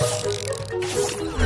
よし!